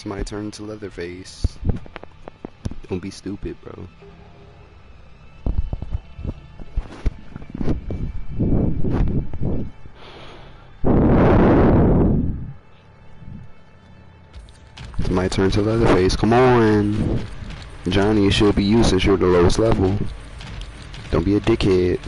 It's my turn to Leatherface. Don't be stupid, bro. It's my turn to Leatherface. Come on. Johnny, should be you since you're the lowest level. Don't be a dickhead.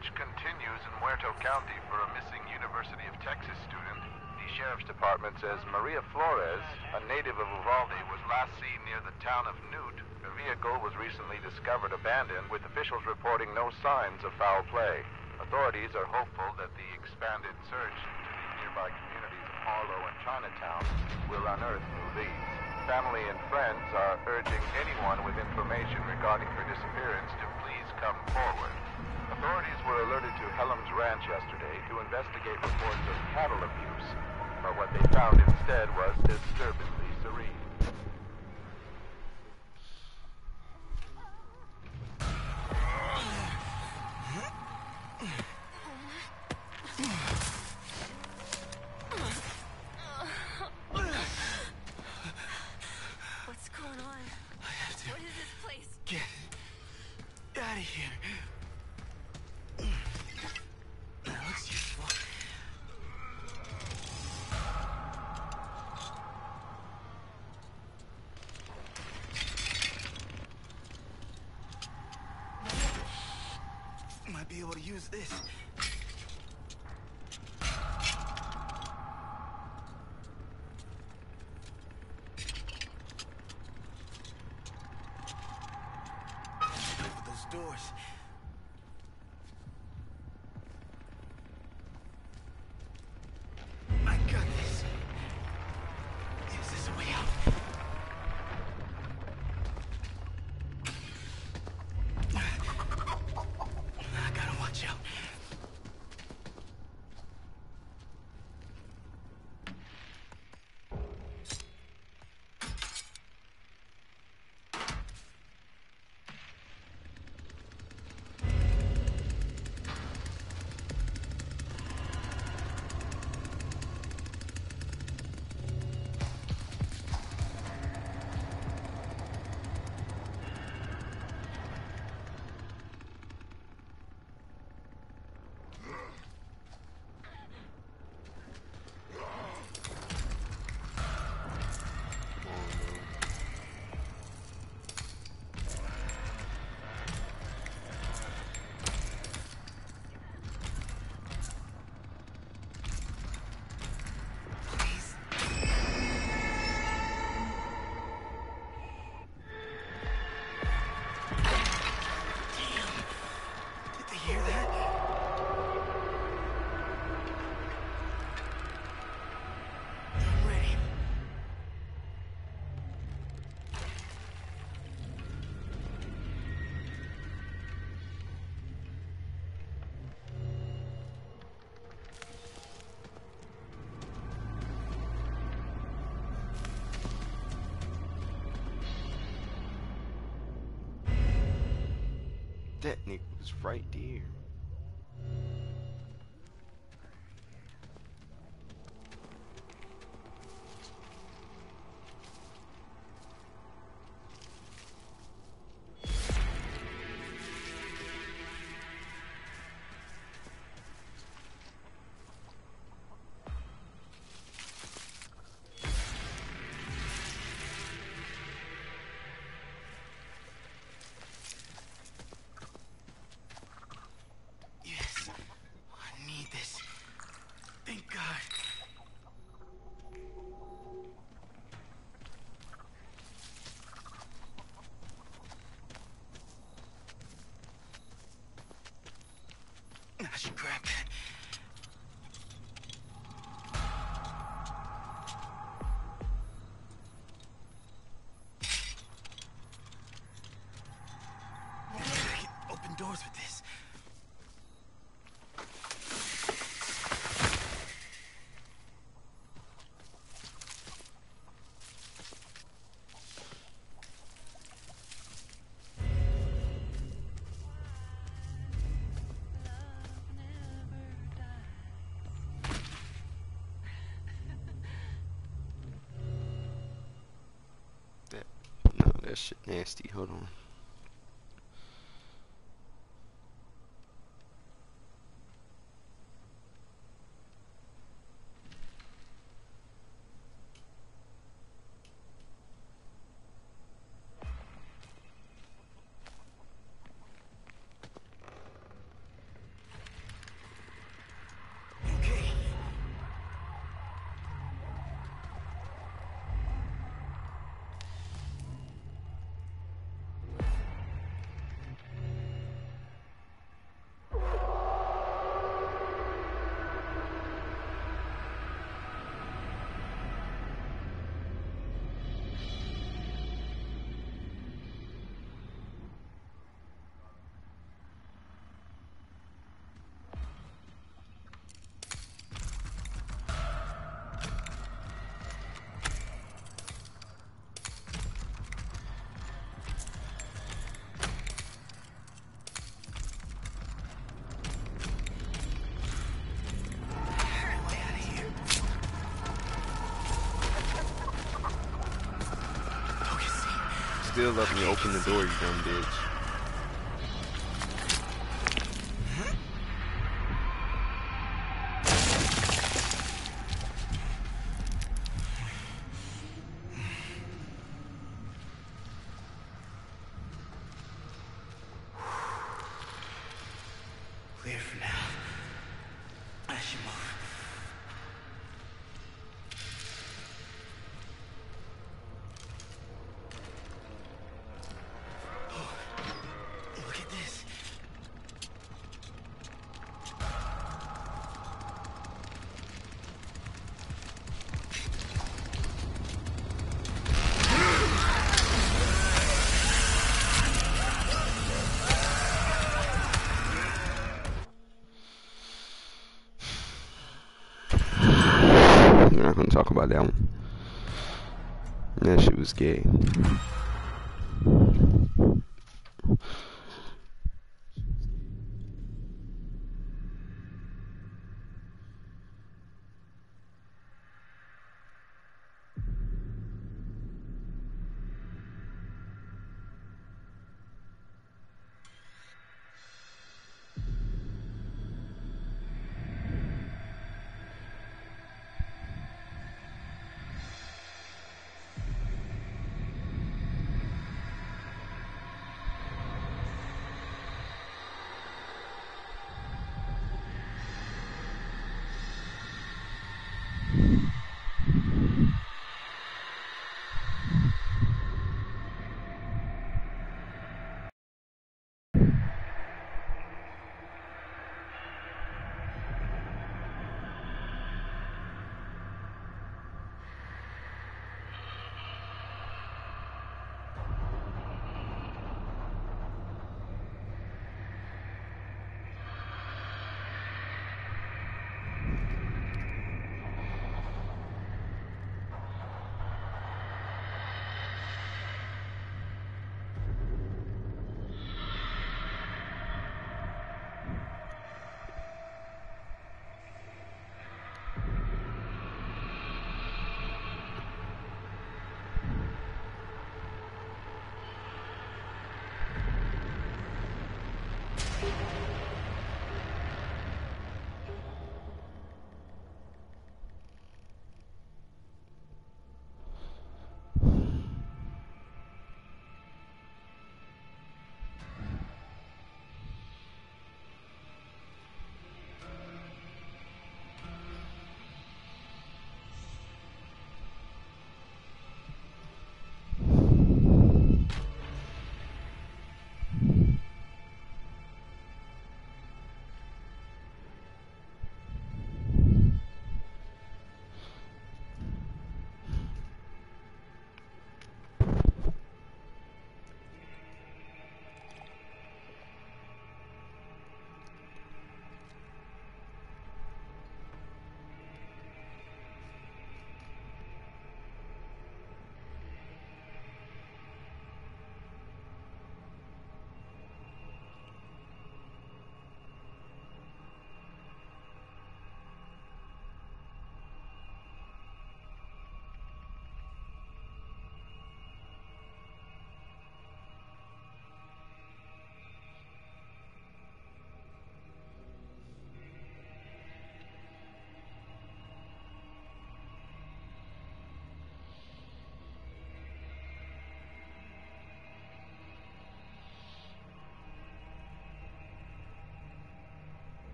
Search continues in Muerto County for a missing University of Texas student. The Sheriff's Department says Maria Flores, a native of Uvalde, was last seen near the town of Newt. Her vehicle was recently discovered abandoned, with officials reporting no signs of foul play. Authorities are hopeful that the expanded search into the nearby communities of Harlow and Chinatown will unearth new leads. Family and friends are urging anyone with information regarding her disappearance to please come forward. Authorities were alerted to Helms Ranch yesterday to investigate reports of cattle abuse, but what they found instead was disturbingly serene. Nigga was right there. Shit nasty. Hold on. still let me open the door, you dumb bitch. game.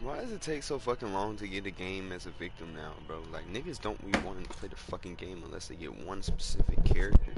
Why does it take so fucking long to get a game as a victim now, bro? Like niggas don't really want to play the fucking game unless they get one specific character.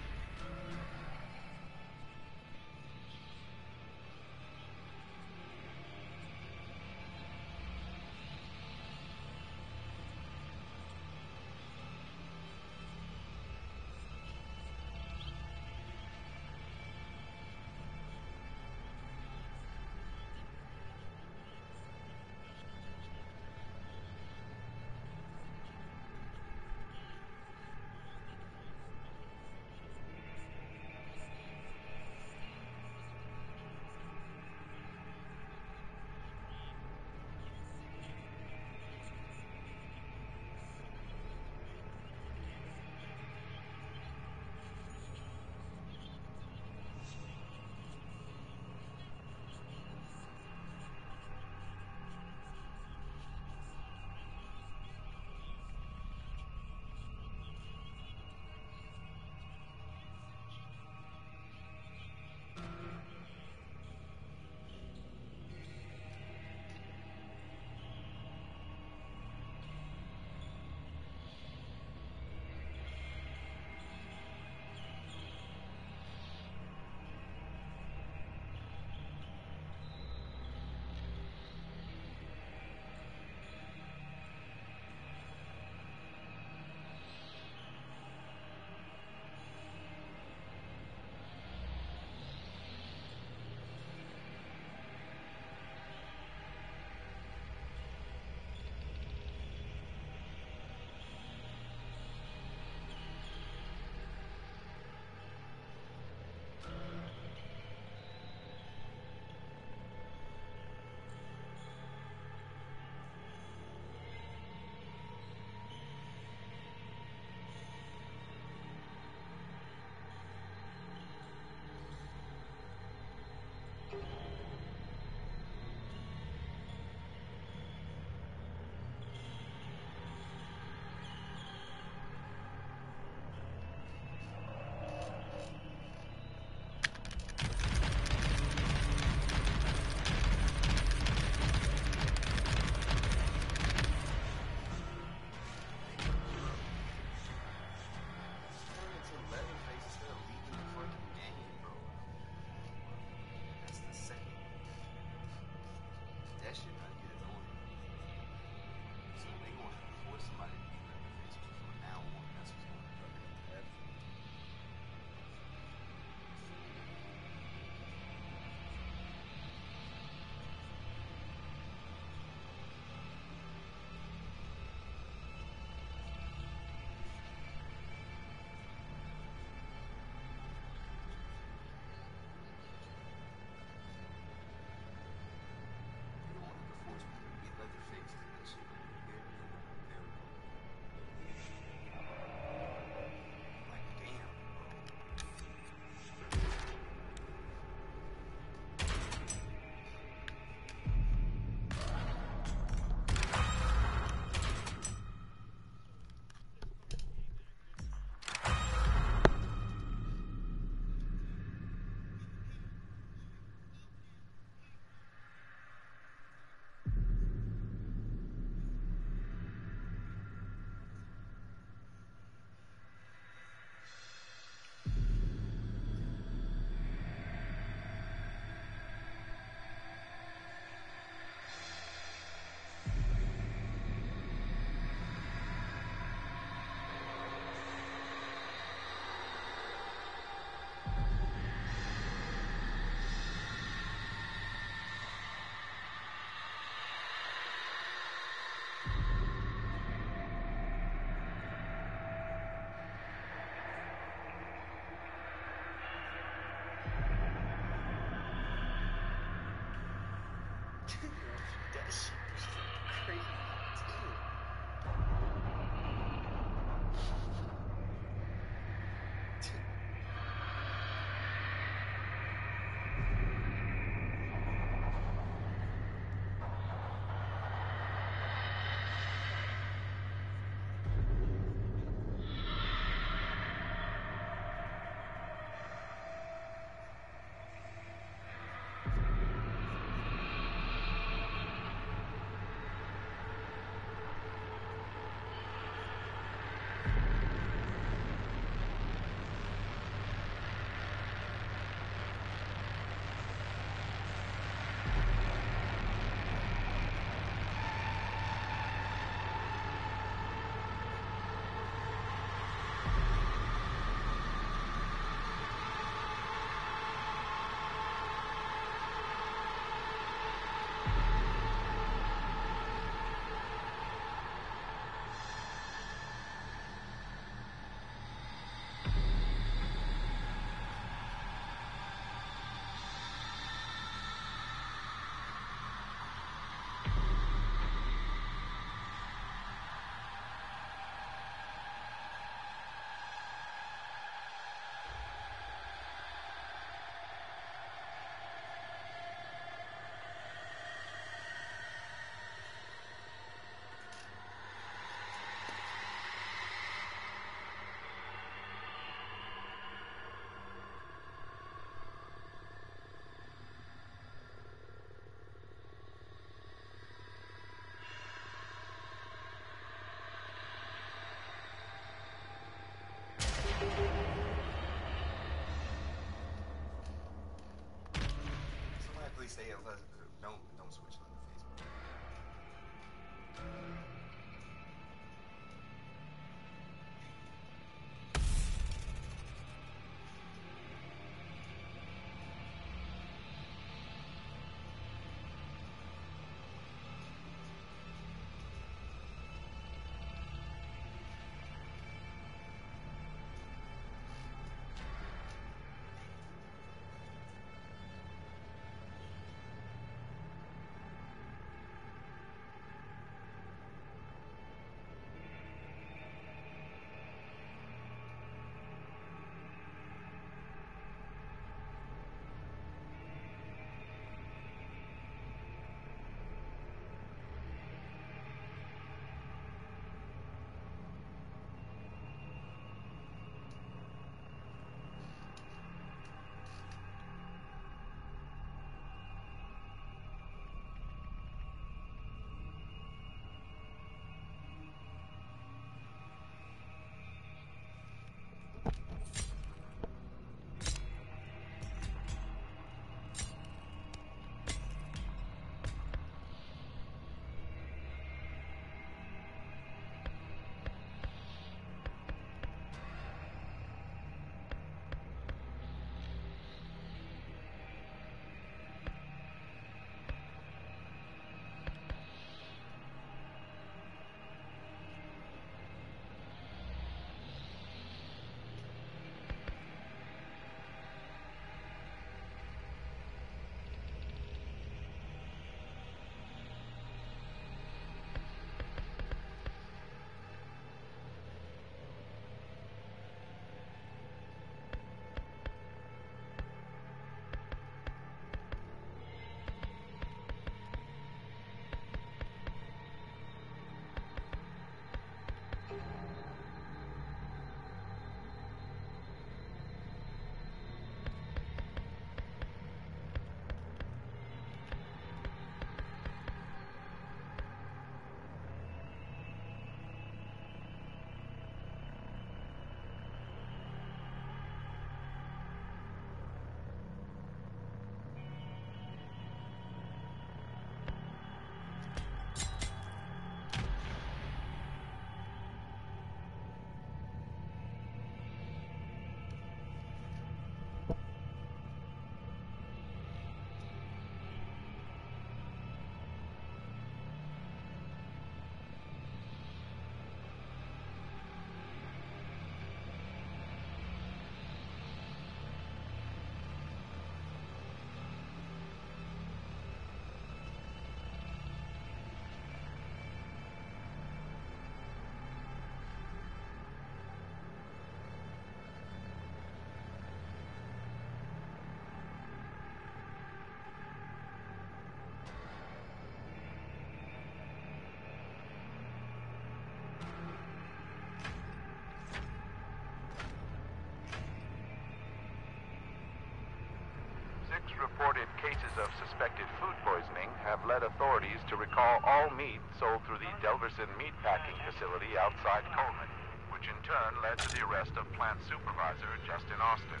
Reported cases of suspected food poisoning have led authorities to recall all meat sold through the Delverson meat packing facility outside Coleman, which in turn led to the arrest of plant supervisor Justin Austin.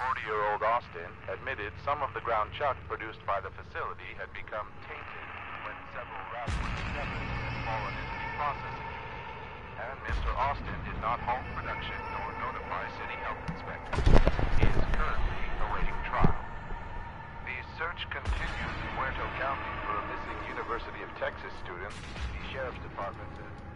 40-year-old Austin admitted some of the ground chuck produced by the facility had become tainted when several discovered and had fallen into the processing. And Mr. Austin did not halt production nor notify city health inspectors. He is currently awaiting trial. Search continues in Muerto County for a missing University of Texas student. The sheriff's department says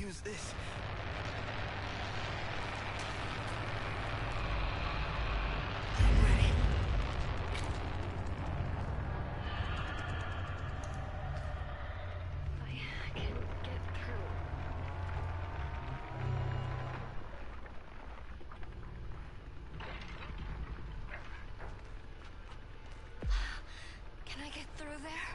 use this. I'm ready. I can get through. Can I get through there?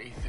anything.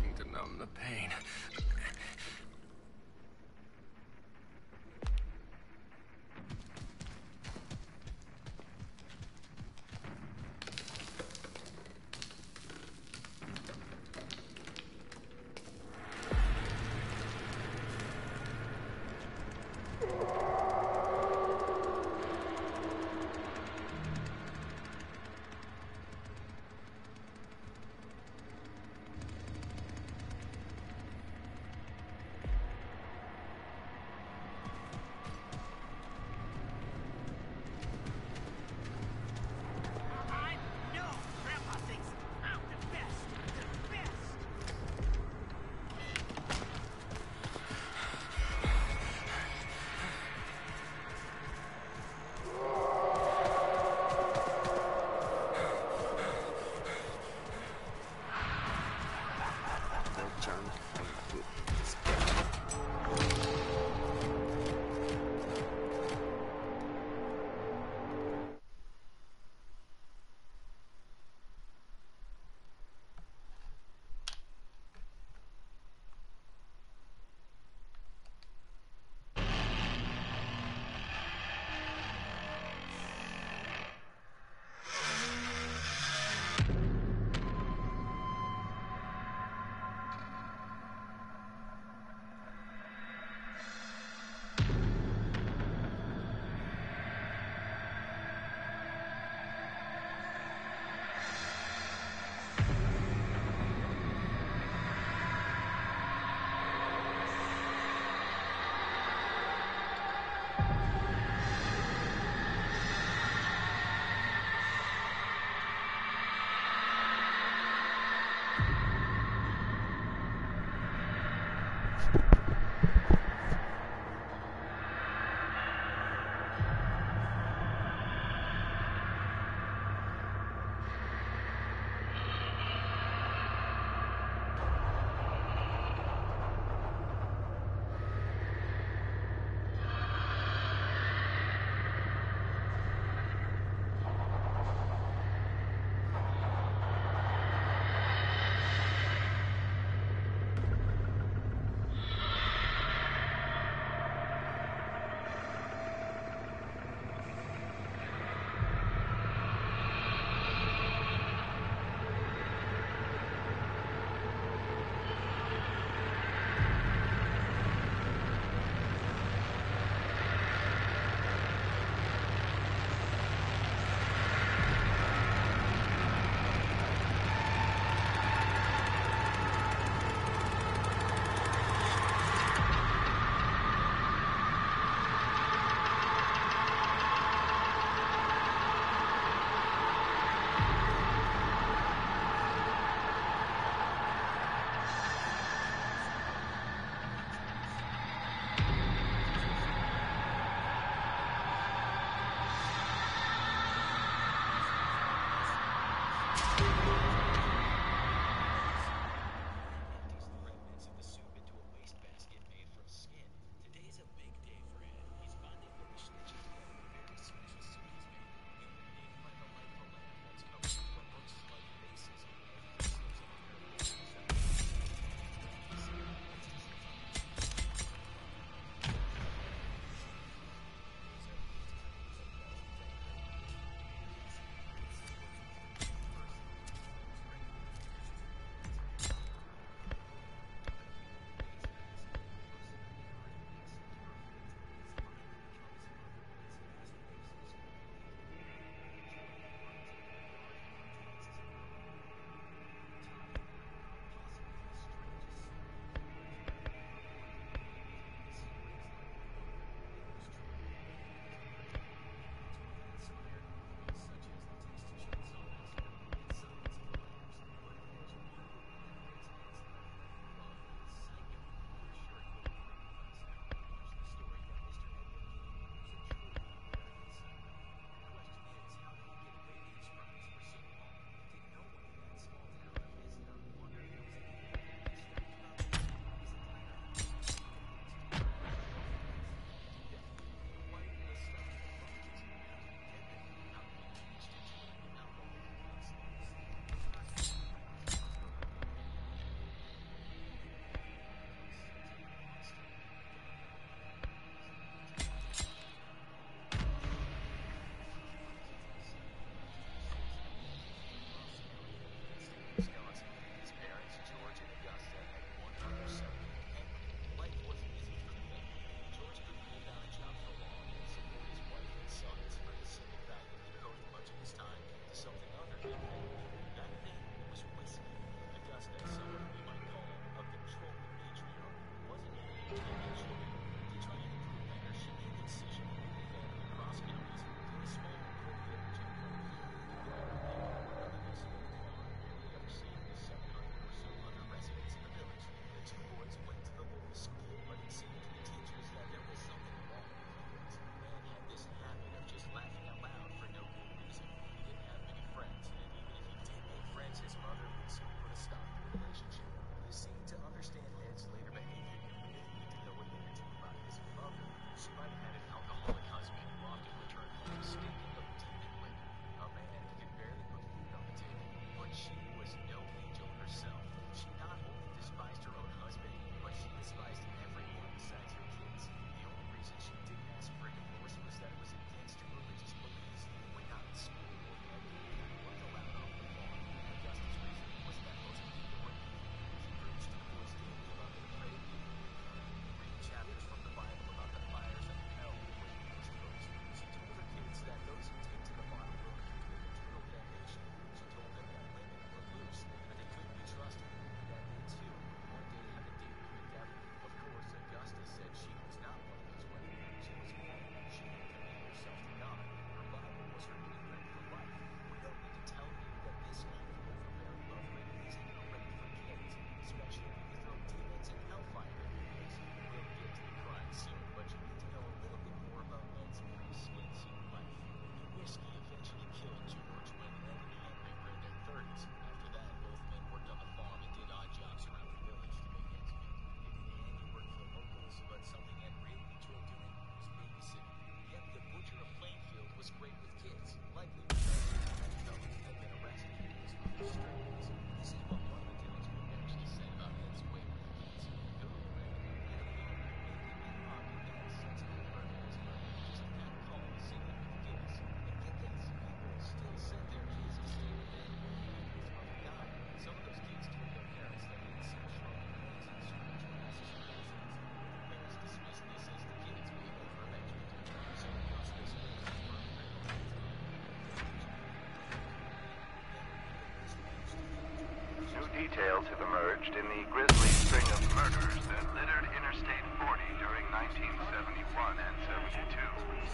Details have emerged in the grisly string of murders that littered Interstate 40 during 1971 and 72.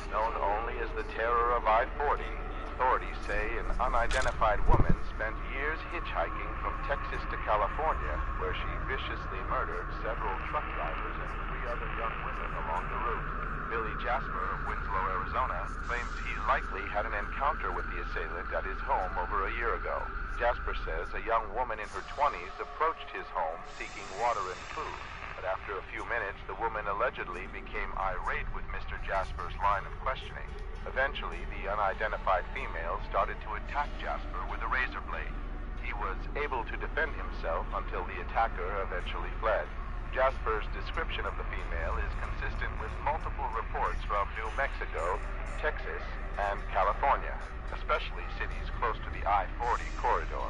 Known only as the terror of I-40, authorities say an unidentified woman spent years hitchhiking from Texas to California, where she viciously murdered several truck drivers and three other young women along the route. Billy Jasper of Winslow, Arizona, claims he likely had an encounter with the assailant at his home over a year ago. Jasper says a young woman in her 20s approached his home seeking water and food. But after a few minutes, the woman allegedly became irate with Mr. Jasper's line of questioning. Eventually, the unidentified female started to attack Jasper with a razor blade. He was able to defend himself until the attacker eventually fled. Jasper's description of the female is consistent with multiple reports from New Mexico, Texas, and California, especially cities close to the I-40 corridor.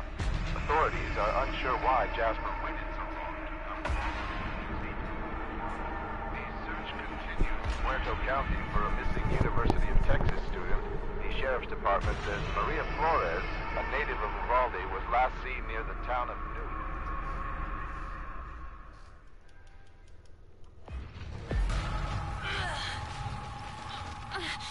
Authorities are unsure why Jasper waited so long to come the search continues in Muerto County for a missing University of Texas student. The sheriff's department says Maria Flores, a native of Uvalde, was last seen near the town of Newt. Uh.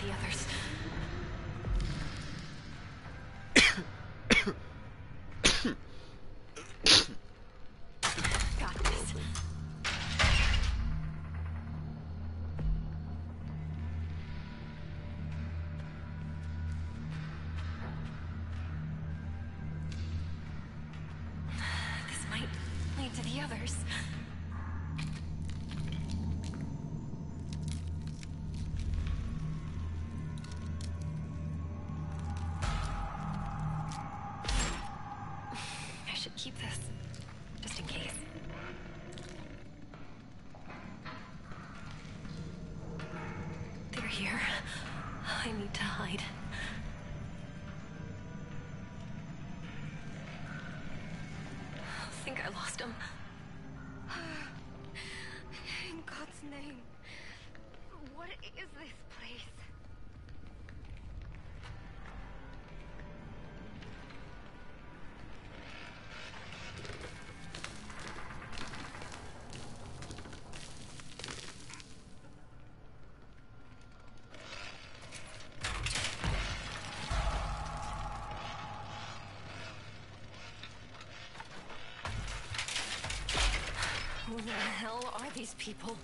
The others. This might lead to the others. Who the hell are these people?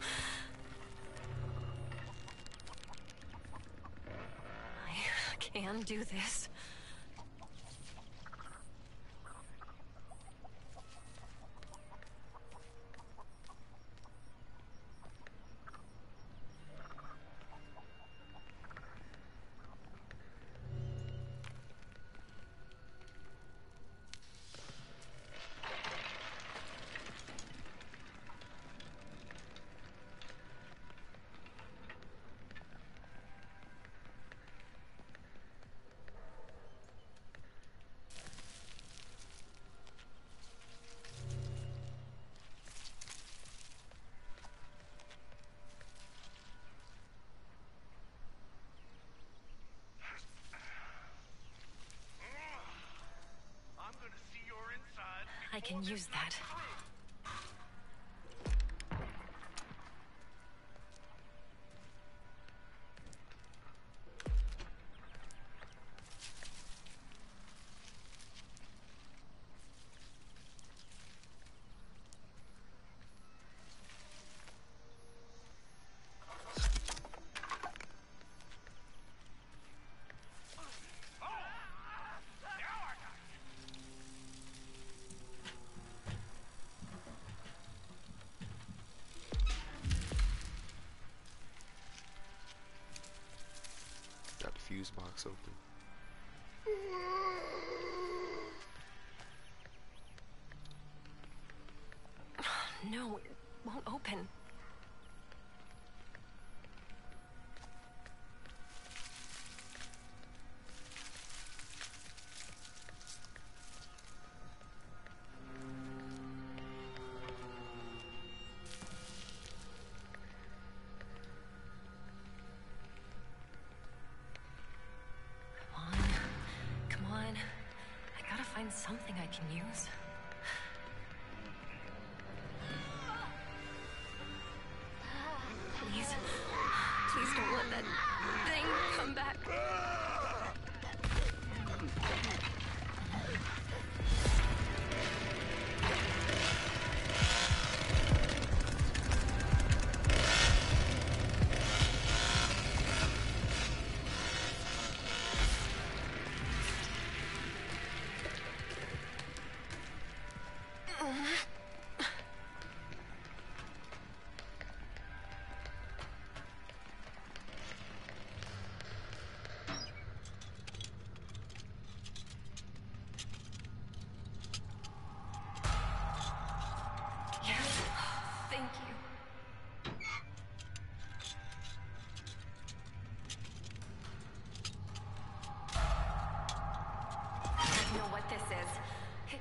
I can do this. Can use that. Fuse box open. No, it won't open. Something I can use.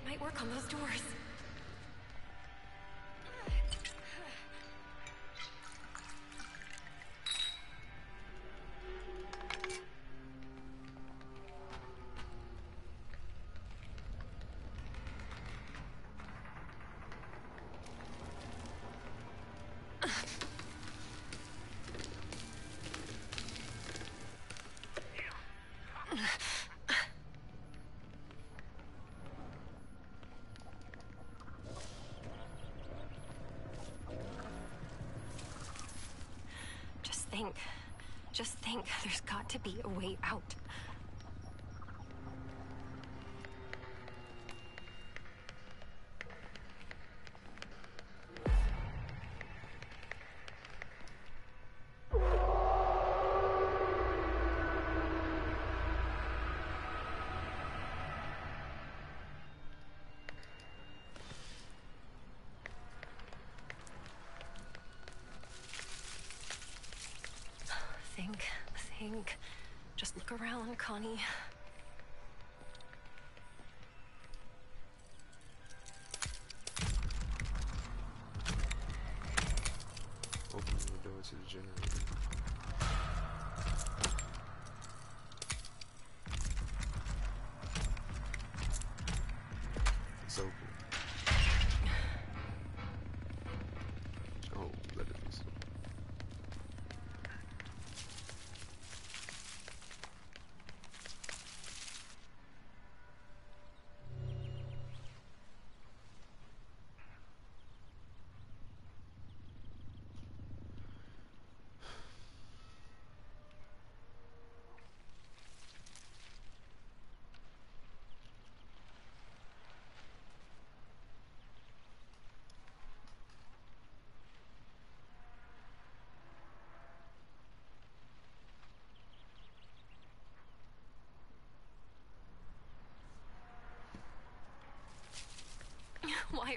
Might work on those doors. Just think. There's got to be a way out. Around, Connie.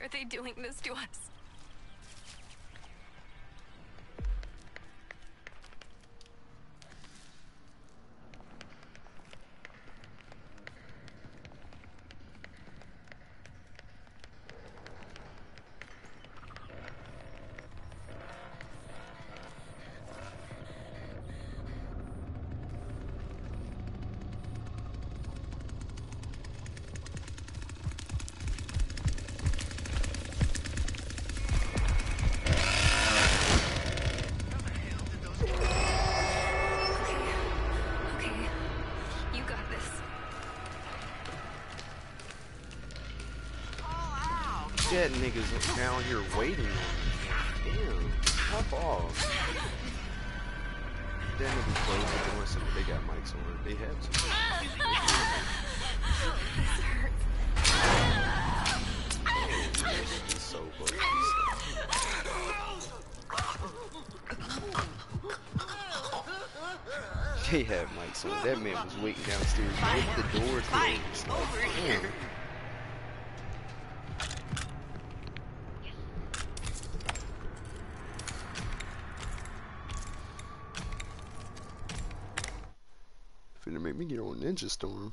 Are they doing this to us? Dead niggas down here waiting on me. Damn, hop off. That nigga closed the door so they got mics on. They had to. This hurts. So close. They had mics on. That man was waiting downstairs with the door closed. Damn. Finna make me get on Ninja Storm.